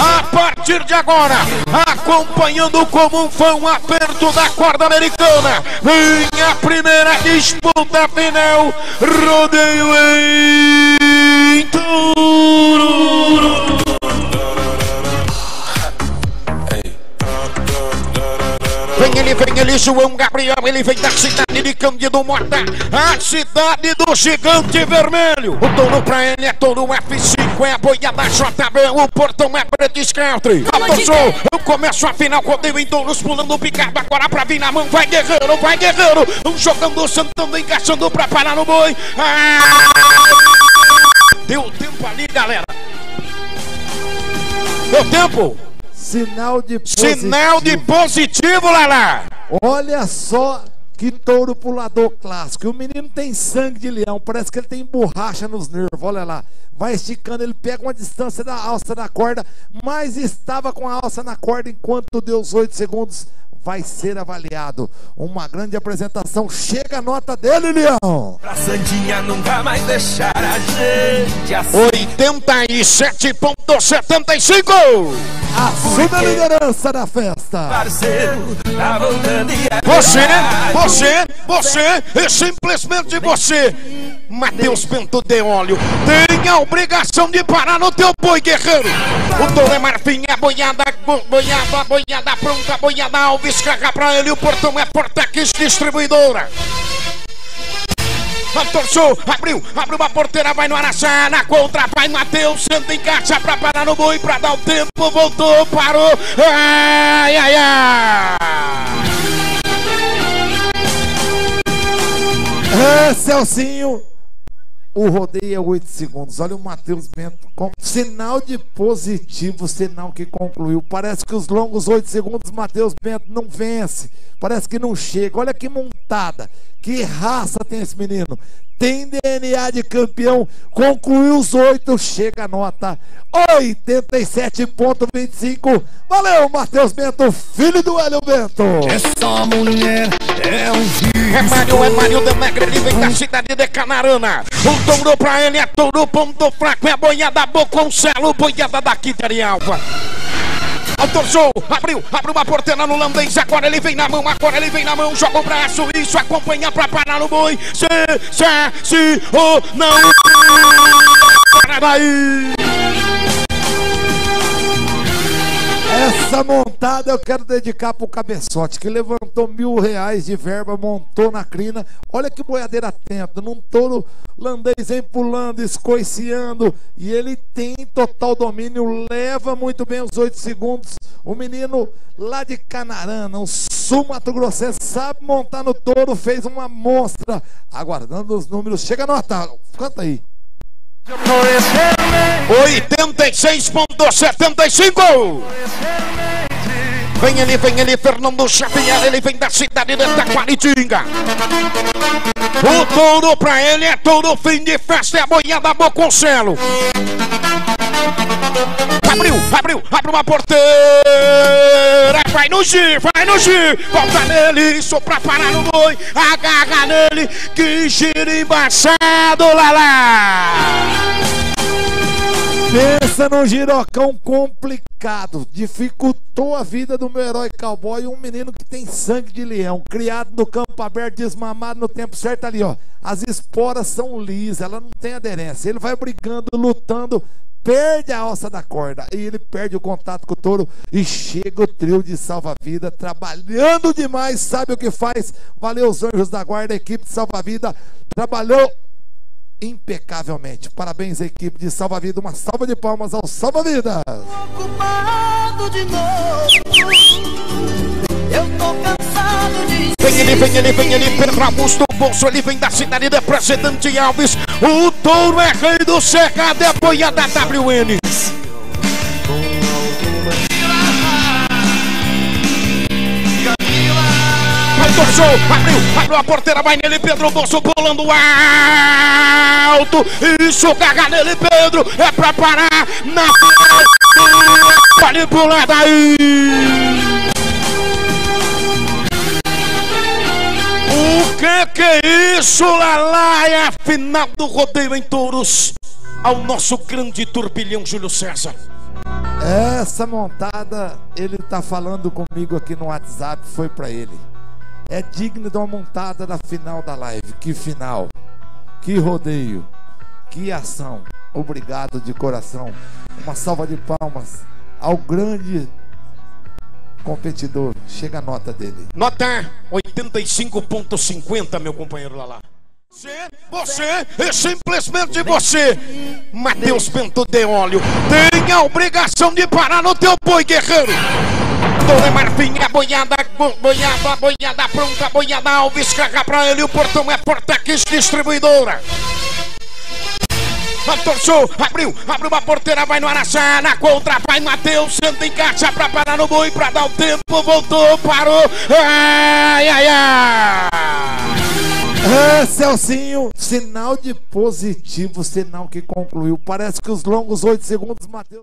a partir de agora, acompanhando como um fã um aperto da corda americana. Vem a primeira disputa final, rodeio em Touro. Vem ele, vem ele, João Gabriel, ele vem da cidade de Cândido Mota, a cidade do gigante vermelho. O touro pra ele é touro F5, é a boiada JB, o portão é British Country. Atenção, eu começo a final, rodeio em touros, pulando picado, agora pra vir na mão, vai guerreiro, vai guerreiro. Um jogando, sentando, encaixando pra parar no boi. Ah! Deu tempo ali, galera. Deu tempo. Sinal de positivo. Sinal de positivo, Lala. Olha só que touro pulador clássico. O menino tem sangue de leão, parece que ele tem borracha nos nervos. Olha lá, vai esticando, ele pega uma distância da alça na corda, mas estava com a alça na corda enquanto deu os 8 segundos. Vai ser avaliado. Uma grande apresentação. Chega a nota dele, Leão. Pra Sandinha nunca mais deixar a gente assim. 87,75. Assume a liderança da festa. Parceiro, tá voltando e é Você, você, você e simplesmente você. Matheus Bento de Óleo tem a obrigação de parar no teu boi, guerreiro. O touro é marfim, a boiada, bo- boiada, boiada pronta, boiada Alves, carga pra ele. O portão é Portex Distribuidora. Torçou, abriu, abriu uma porteira, vai no Araçá, na contra, vai Matheus, senta em caixa pra parar no boi, pra dar o tempo, voltou, parou, ai, ai, ai. É, Celcinho. O rodeio é 8 segundos. Olha o Matheus Bento. Com sinal de positivo, sinal que concluiu. Parece que os longos 8 segundos, Matheus Bento não vence. Parece que não chega. Olha que montada. Que raça tem esse menino. Tem DNA de campeão. Concluiu os 8. Chega a nota 87,25. Valeu, Matheus Bento, filho do Hélio Bento. Essa mulher é um É Mário, é Mário de Negre, ele vem da cidade de Canarana. O touro pra ele é touro, ponto fraco, é boiada Boconcelo, boiada da Quitarialva. Autorizou, abriu, abriu uma porteira no landês, agora ele vem na mão, agora ele vem na mão, joga o braço, isso, acompanha pra parar no boi. Se, se, se, ou não. Para Essa montada eu quero dedicar pro cabeçote, que levantou mil reais de verba, montou na crina. Olha que boiadeira atenta, num touro landês vem pulando, escoiciando. E ele tem total domínio, leva muito bem os oito segundos. O menino lá de Canarana, um sul Mato sabe montar no touro, fez uma monstra. Aguardando os números, chega a nota, canta aí. 86,75. Vem ele, vem ele, Fernando Xavier, ele vem da cidade de Taquaritinga. O touro pra ele é touro, fim de festa, é a boiada Boconcelo. Abriu, abriu, abre uma porteira, vai no G, vai no G, volta nele, isso pra parar no boi, agarra nele, que gira embaçado, lá lá. Pensa num girocão complicado. Dificultou a vida do meu herói cowboy. Um menino que tem sangue de leão. Criado no campo aberto, desmamado no tempo certo ali, ó. As esporas são lisas, ela não tem aderência. Ele vai brigando, lutando. Perde a alça da corda e ele perde o contato com o touro e chega o trio de salva-vida trabalhando demais, sabe o que faz? Valeu os anjos da guarda, equipe de salva-vida trabalhou impecavelmente. Parabéns, equipe de Salva-Vida. Uma salva de palmas ao Salva-Vida. ocupado de novo. Eu tô cansado de Vem ele, vem ele, vem ele, Pedro Augusto Bolso, ele vem da cidade de Presidente Alves. O touro é rei do cercado, é boia da WN. Abriu, abriu a porteira, vai nele, Pedro Bolso pulando alto. Isso, carga nele, Pedro, é pra parar na pular daí. O que que é isso, Lalá? É a final do rodeio em touros ao nosso grande turbilhão Júlio César. Essa montada, ele tá falando comigo aqui no WhatsApp, foi para ele. É digno de uma montada da final da live. Que final, que rodeio, que ação. Obrigado de coração. Uma salva de palmas ao grande competidor. Chega a nota dele. Nota 85.50, meu companheiro Lala. Você, você e simplesmente você, Matheus Bento de Óleo, tem a obrigação de parar no teu boi, guerreiro. Dona Marfinha, boiada, bo- boiada, boiada pronta, boiada Alves, carga pra ele, o portão é Portex Distribuidora. Torçou, abriu, abriu uma porteira, vai no Araçá, na contra, vai Matheus, senta em caixa pra parar no boi, pra dar o tempo, voltou, parou, ai, ai, ai. É, Celcinho, sinal de positivo, sinal que concluiu. Parece que os longos 8 segundos, Matheus.